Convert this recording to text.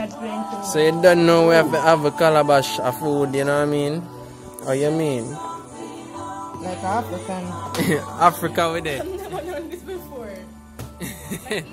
had plenty. So you don't know we have to have a calabash of food, you know what I mean? How you mean? Like African. Africa with it. I've never known this before. like